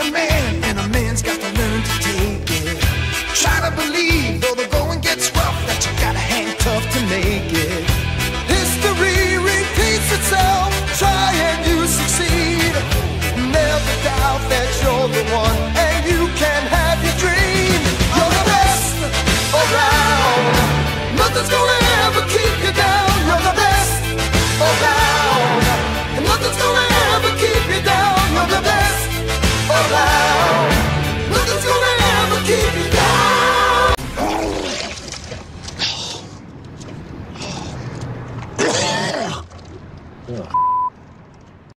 a man, and a man's got to learn to take it. Try to believe, though the going gets rough, that you gotta hang tough to make it. History repeats itself, try and you succeed. Never doubt that you're the one, and you can have your dream. You're the best around, nothing's gonna Ugh.